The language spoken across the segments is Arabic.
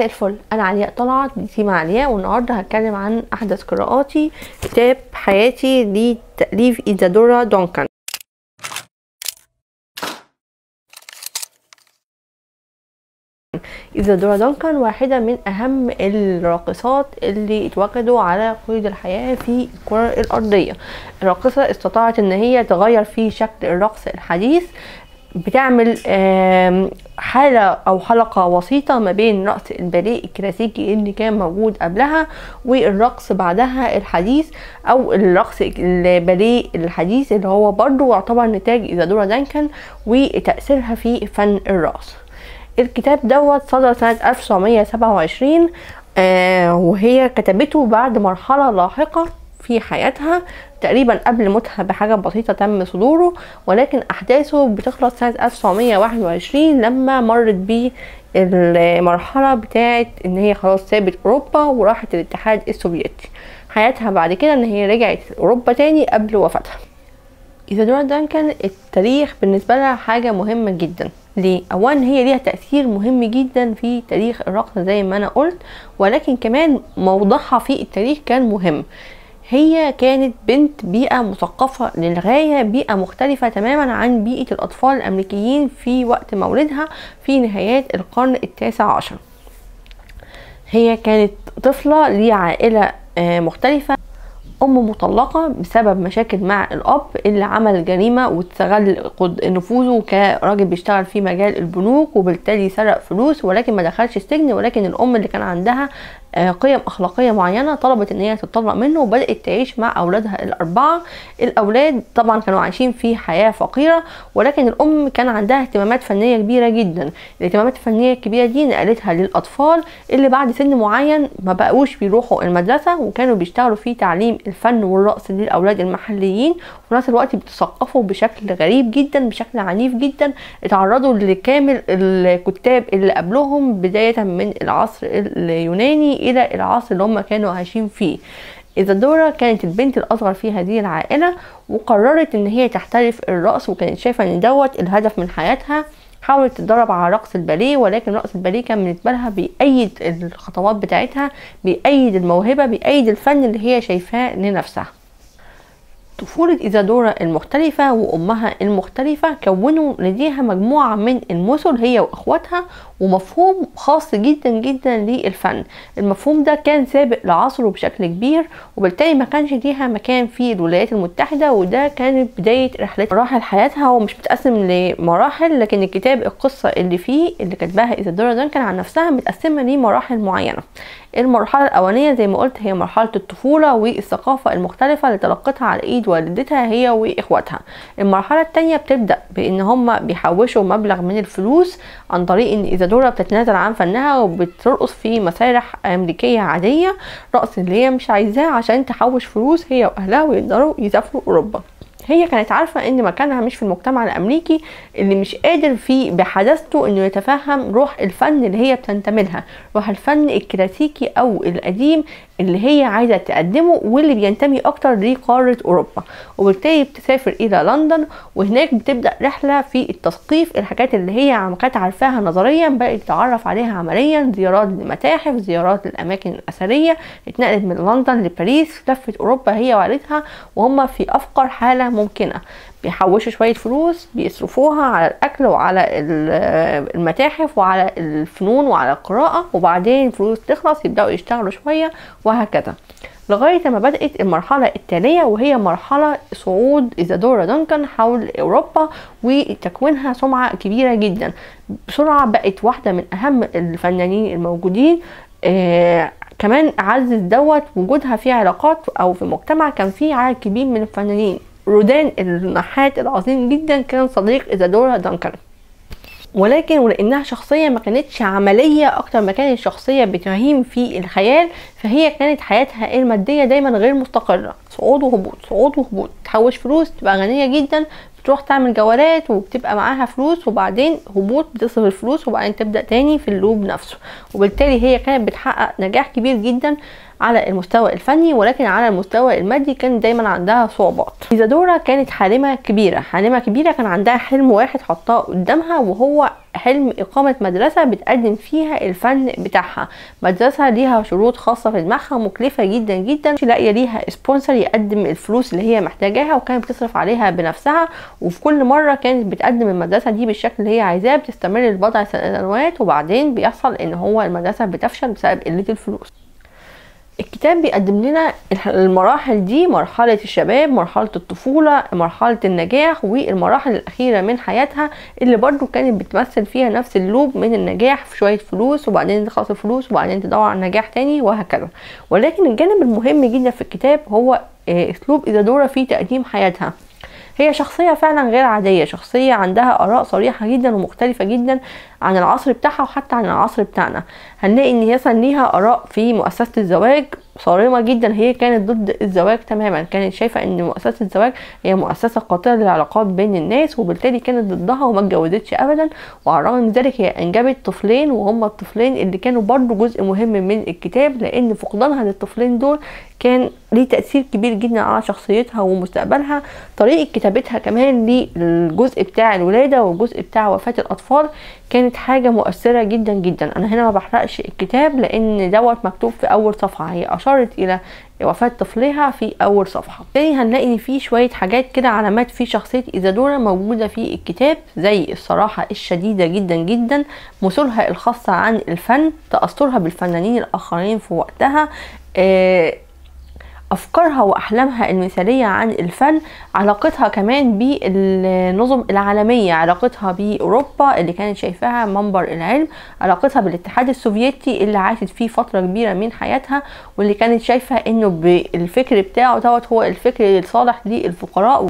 مساء الفل. أنا علياء طلعت دي تيمة علياء والنهاردة هتكلم عن أحدث قراءاتي كتاب حياتي لتأليف إيزادورا دونكان. إيزادورا دونكان واحدة من أهم الراقصات اللي اتوجدوا على قيد الحياة في الكرة الأرضية. الراقصة استطاعت إن هي تغير في شكل الرقص الحديث بتعمل حالة أو حلقة وسيطة ما بين رقص الباليه الكلاسيكي اللي كان موجود قبلها والرقص بعدها الحديث أو الرقص الباليه الحديث اللي هو برضه يعتبر نتاج إيزادورا دانكن وتأثيرها في فن الرقص. الكتاب دوت صدر سنة 1927 آه وهي كتبته بعد مرحلة لاحقة في حياتها تقريبا قبل موتها بحاجة بسيطة تم صدوره ولكن أحداثه بتخلص سنة 1921 لما مرت بيه المرحلة بتاعت إن هي خلاص سابت أوروبا وراحت الاتحاد السوفيتي. حياتها بعد كده إن هي رجعت أوروبا تاني قبل وفاتها. إيزادورا دانكن التاريخ بالنسبة لها حاجة مهمة جدا. ليه؟ أولا هي ليها تأثير مهم جدا في تاريخ الرقص زي ما أنا قلت ولكن كمان موضعها في التاريخ كان مهم. هي كانت بنت بيئة مثقفة للغاية بيئة مختلفة تماما عن بيئة الأطفال الأمريكيين في وقت مولدها في نهايات القرن التاسع عشر. هي كانت طفلة لعائلة آه، مختلفة. أم مطلقة بسبب مشاكل مع الأب اللي عمل جريمة واستغل نفوذه كراجل بيشتغل في مجال البنوك وبالتالي سرق فلوس ولكن ما دخلش السجن ولكن الأم اللي كان عندها قيم أخلاقية معينة طلبت إن هي تتطلق منه وبدأت تعيش مع أولادها الأربعة. الأولاد طبعا كانوا عايشين في حياة فقيرة ولكن الأم كان عندها اهتمامات فنية كبيرة جدا. الاهتمامات الفنية الكبيرة دي نقلتها للأطفال اللي بعد سن معين ما بقوش بيروحوا المدرسة وكانوا بيشتغلوا في تعليم الفن والرقص للأولاد المحليين وفي نفس الوقت بيتثقفوا بشكل غريب جدا بشكل عنيف جدا. اتعرضوا لكامل الكتاب اللي قبلهم بداية من العصر اليوناني إلى العصر اللي هم كانوا عايشين فيه. إيزادورا كانت البنت الأصغر في هذه العائلة وقررت إن هي تحترف الرقص وكانت شايفة إن دوت الهدف من حياتها حاولت تتدرب على رقص الباليه ولكن رقص الباليه كان بالنسبة لها بيأيد الخطوات بتاعتها بيأيد الموهبة بيأيد الفن اللي هي شايفاه لنفسها. طفولة إيزادورا المختلفة وأمها المختلفة كونوا لديها مجموعة من المثل هي وإخواتها ومفهوم خاص جدا جدا للفن. المفهوم ده كان سابق لعصره بشكل كبير وبالتالي ما كانش ليها مكان في الولايات المتحدة وده كانت بداية رحلتها مراحل حياتها هو مش متقسم لمراحل لكن الكتاب القصة اللي فيه اللي كاتباها إيزادورا دانكن عن نفسها متقسمة لمراحل معينة. المرحلة الأولانية؟ زي ما قلت هي مرحلة الطفولة والثقافة المختلفة اللي تلقتها على إيد والدتها هي وإخواتها. المرحلة التانية بتبدأ بإن هما بيحوشوا مبلغ من الفلوس عن طريق إن إيزادورا بتتنازل عن فنها وبترقص في مسارح أمريكية عادية رقص اللي هي مش عايزاه عشان تحوش فلوس هي وأهلها ويقدروا يسافروا أوروبا. هي كانت عارفة إن مكانها مش في المجتمع الأمريكي اللي مش قادر في بحداثته إنه يتفهم روح الفن اللي هي بتنتمي لها روح الفن الكلاسيكي أو القديم اللي هي عايزة تقدمه واللي بينتمي أكتر لقارة أوروبا. وبالتالي بتسافر إلى لندن وهناك بتبدأ رحلة في التثقيف الحاجات اللي هي كانت عارفاها نظريا بقت تتعرف عليها عمليا زيارات لمتاحف زيارات للأماكن الأثرية. اتنقلت من لندن لباريس لفت أوروبا هي وعائلتها وهم في أفقر حالة ممكنة. بيحوشوا شوية فلوس بيصرفوها على الأكل وعلى ال- المتاحف وعلى الفنون وعلى القراءة وبعدين الفلوس تخلص يبدأوا يشتغلوا شوية وهكذا. لغاية ما بدأت المرحلة التالية وهي مرحلة صعود إيزادورا دونكن حول أوروبا وتكوينها سمعة كبيرة جدا. بسرعة بقت واحدة من أهم الفنانين الموجودين. آه كمان عزز دوت وجودها في علاقات أو في مجتمع كان فيه عدد كبير من الفنانين. رودان النحات العظيم جدا كان صديق إيزادورا دانكن ولكن ولأنها شخصية ما كانتش عملية أكتر ما كانت شخصية بتهيم في الخيال فهي كانت حياتها المادية دايما غير مستقرة. صعود وهبوط صعود وهبوط. تحوش فلوس تبقى غنية جدا بتروح تعمل جولات وبتبقى معاها فلوس وبعدين هبوط بتصرف الفلوس وبعدين تبدأ تاني في ال loop نفسه. وبالتالي هي كانت بتحقق نجاح كبير جدا على المستوى الفني ولكن على المستوى المادي كان دايما عندها صعوبات. إيزادورا كانت حالمة كبيرة حالمة كبيرة كان عندها حلم واحد حطاه قدامها وهو حلم إقامة مدرسة بتقدم فيها الفن بتاعها. مدرسة ليها شروط خاصة في دماغها مكلفة جدا جدا مش لاقية ليها sponsor يقدم الفلوس اللي هي محتاجاها وكانت بتصرف عليها بنفسها. وفي كل مرة كانت بتقدم المدرسة دي بالشكل اللي هي عايزاه بتستمر لبضع سنوات وبعدين بيحصل إن هو المدرسة بتفشل بسبب قلة الفلوس. الكتاب بيقدم لنا المراحل دي مرحلة الشباب مرحلة الطفولة مرحلة النجاح والمراحل الأخيرة من حياتها اللي برضو كانت بتمثل فيها نفس اللوب من النجاح في شوية فلوس وبعدين تخلص الفلوس وبعدين تدور على نجاح تاني وهكذا. ولكن الجانب المهم جدا في الكتاب هو أسلوب إيزادورا في تقديم حياتها. هي شخصية فعلا غير عادية شخصية عندها آراء صريحة جدا ومختلفة جدا عن العصر بتاعها وحتى عن العصر بتاعنا. هنلاقي إن مثلا ليها آراء في مؤسسة الزواج صارمة جدا. هي كانت ضد الزواج تماما. كانت شايفة إن مؤسسة الزواج هي مؤسسة قاتلة للعلاقات بين الناس وبالتالي كانت ضدها وما اتجوزتش ابدا. وعلى الرغم من ذلك هي أنجبت طفلين وهما الطفلين اللي كانوا برضو جزء مهم من الكتاب لأن فقدانها للطفلين دول كان ليه تأثير كبير جدا على شخصيتها ومستقبلها. طريقة كتابتها كمان للجزء بتاع الولادة والجزء بتاع وفاة الأطفال كانت حاجة مؤثرة جدا جدا. أنا هنا ما بحرقش الكتاب لأن دوت مكتوب في أول صفحة. هي أشارت إلى وفاة طفلها في أول صفحة. تاني هنلاقي إن في شوية حاجات كده علامات في شخصية إيزادورا موجودة في الكتاب زي الصراحة الشديدة جدا جدا مثولها الخاصة عن الفن تأثرها بالفنانين الآخرين في وقتها آه أفكارها وأحلامها المثالية عن الفن علاقتها كمان بالنظم العالمية علاقتها بأوروبا اللي كانت شايفاها منبر العلم علاقتها بالاتحاد السوفيتي اللي عاشت فيه فترة كبيرة من حياتها واللي كانت شايفة إنه بالفكر بتاعه دوت هو الفكر الصالح للفقراء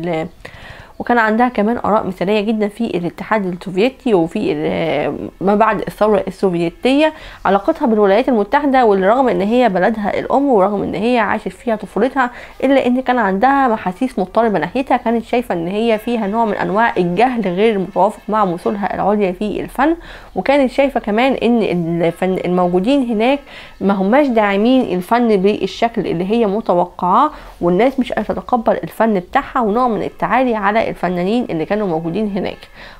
وكان عندها كمان آراء مثالية جدا في الاتحاد السوفيتي وفي ما بعد الثورة السوفيتية. علاقتها بالولايات المتحدة واللي رغم إن هي بلدها الأم ورغم إن هي عاشت فيها طفولتها إلا إن كان عندها محاسيس مضطربة ناحيتها كانت شايفة إن هي فيها نوع من أنواع الجهل غير المتوافق مع مثولها العليا في الفن. وكانت شايفة كمان إن الفن الموجودين هناك ما هماش داعمين الفن بالشكل اللي هي متوقعاه والناس مش هتتقبل الفن بتاعها ونوع من التعالي على الفنانين اللي كانوا موجودين هناك.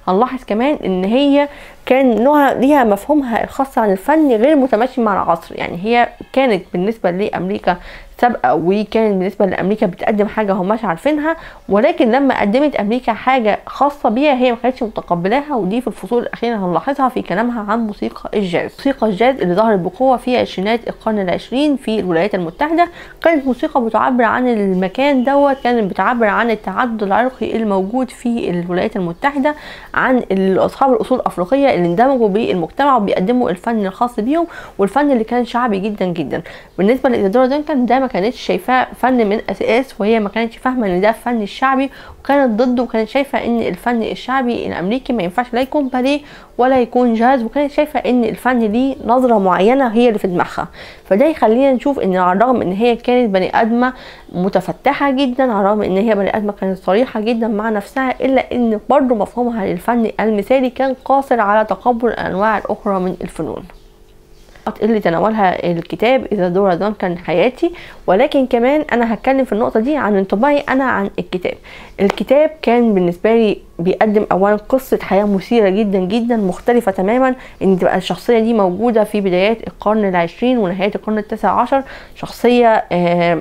هنلاحظ كمان إن هي كان نوع ليها مفهومها الخاص عن الفن غير متماشي مع العصر. يعني هي كانت بالنسبة لأمريكا سابقة وكانت بالنسبة لأمريكا بتقدم حاجة هما مش عارفينها ولكن لما قدمت أمريكا حاجة خاصة بيها هي ما كانتش متقبلاها ودي في الفصول الأخيرة هنلاحظها في كلامها عن موسيقى الجاز. موسيقى الجاز اللي ظهرت بقوة في عشرينات القرن العشرين في الولايات المتحدة كانت موسيقى بتعبر عن المكان دوت كانت بتعبر عن التعدد العرقي الموجود في الولايات المتحدة عن أصحاب الأصول الأفريقية اللي اندمجوا بالمجتمع وبيقدموا الفن الخاص بيهم والفن اللي كان شعبي جدا جدا. بالنسبة لإيزادورا دانكن ده ما كانتش شايفاه فن من أساس وهي ما كانتش فاهمة إن ده فن الشعبي وكانت ضده وكانت شايفة إن الفن الشعبي الأمريكي ما ينفعش لا يكون باليه ولا يكون جاز وكانت شايفة إن الفن ليه نظرة معينة هي اللي في دماغها. فده يخلينا نشوف إن على الرغم إن هي كانت بني آدمة متفتحة جدا على الرغم إن هي بني آدمة كانت صريحة جدا مع نفسها إلا إن برضه مفهومها للفن المثالي كان قاصر على تقبل الانواع الاخرى من الفنون. اللي تناولها الكتاب إذا دورا دانكن حياتي. ولكن كمان أنا هتكلم في النقطة دي عن انطباعي أنا عن الكتاب. الكتاب كان بالنسبة لي بيقدم اولا قصة حياة مثيرة جدا جدا مختلفة تماما إن تبقى الشخصية دي موجودة في بدايات القرن العشرين ونهاية القرن التاسع عشر. شخصية آه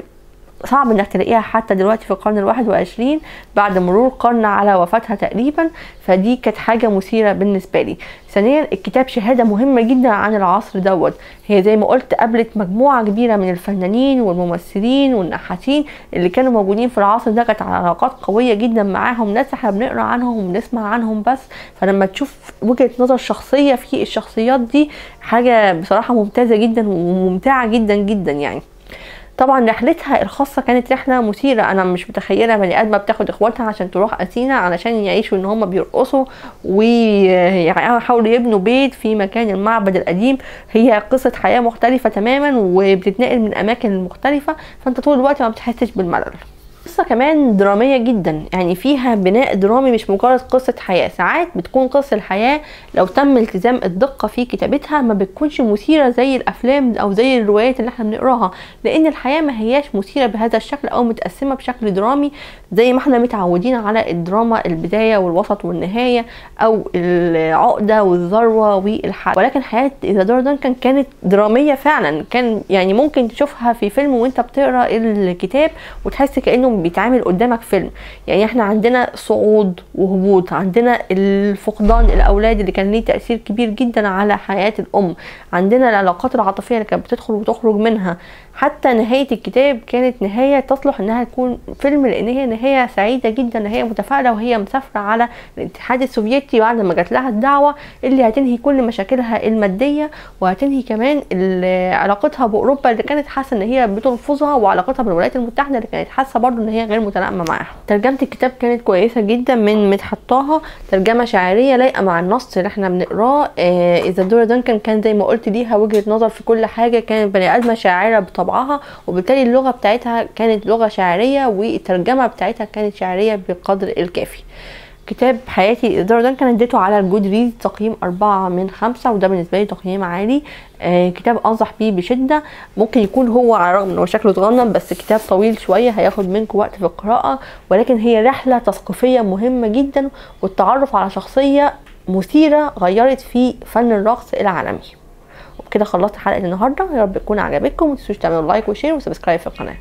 صعب إنك تلاقيها حتى دلوقتي في القرن الواحد وعشرين بعد مرور قرن على وفاتها تقريبا. فدي كانت حاجة مثيرة بالنسبة لي. ثانيا الكتاب شهادة مهمة جدا عن العصر دوت. هي زي ما قلت قابلت مجموعة كبيرة من الفنانين والممثلين والنحاتين اللي كانوا موجودين في العصر ده كانت علاقات قوية جدا معاهم. ناس إحنا بنقرأ عنهم وبنسمع عنهم بس. فلما تشوف وجهة نظر شخصية في الشخصيات دي حاجة بصراحة ممتازة جدا وممتعة جدا جدا يعني. طبعا رحلتها الخاصة كانت رحلة مثيرة. أنا مش متخيلة بني آدمة بتاخد إخواتها عشان تروح أثينا علشان يعيشوا إن هما بيرقصوا ويحاولوا يبنوا بيت في مكان المعبد القديم. هي قصة حياة مختلفة تماما وبتتنقل من أماكن مختلفة. فأنت طول الوقت ما بتحسش بالملل. قصة كمان درامية جدا. يعني فيها بناء درامي مش مجرد قصة حياة. ساعات بتكون قصة الحياة لو تم التزام الدقة في كتابتها ما بتكونش مثيرة زي الأفلام أو زي الروايات اللي إحنا بنقراها لأن الحياة ما هياش مثيرة بهذا الشكل أو متقسمة بشكل درامي زي ما إحنا متعودين على الدراما البداية والوسط والنهاية أو العقدة والذروة والحل ولكن حياة إيزادورا دانكن كانت درامية فعلا. كان يعني ممكن تشوفها في فيلم وأنت بتقرأ الكتاب وتحس كأنه بيتعامل قدامك فيلم. يعني إحنا عندنا صعود وهبوط عندنا الفقدان الأولاد اللي كان ليه تأثير كبير جدا على حياة الأم. عندنا العلاقات العاطفية اللي كانت بتدخل وتخرج منها. حتى نهاية الكتاب كانت نهاية تصلح إنها تكون فيلم لأن هي نهاية سعيدة جدا نهاية متفائلة وهي مسافرة على الاتحاد السوفيتي بعد ما جات لها الدعوة اللي هتنهي كل مشاكلها المادية وهتنهي كمان علاقتها بأوروبا اللي كانت حاسة إن هي بتنفذها وعلاقتها بالولايات المتحدة اللي كانت حاسة برضو إن هي غير متلائمة معاها. ترجمة الكتاب كانت كويسة جدا من مدحت طه ترجمة شعرية لايقة مع النص اللي إحنا بنقراه. آه ايزادورا دانكن كان زي ما قلت ليها وجهة نظر في كل حاجة كانت بني آدمة شاعرة بطبعها طبعها وبالتالي اللغة بتاعتها كانت لغة شعرية والترجمة بتاعتها كانت شعرية بالقدر الكافي. كتاب حياتي إدارة ده كان اديته على الجود ريد تقييم أربعة من خمسة وده بالنسبة لي تقييم عالي. آه كتاب أنصح بيه بشدة. ممكن يكون هو على الرغم إن هو شكله صغنن بس كتاب طويل شوية هياخد منكم وقت في القراءة. ولكن هي رحلة تثقيفية مهمة جدا والتعرف على شخصية مثيرة غيرت في فن الرقص العالمي. وبكده خلصت حلقة النهارده. يا رب تكون عجبتكم. ومتنسوش تعملوا like و share و subscribe في القناة.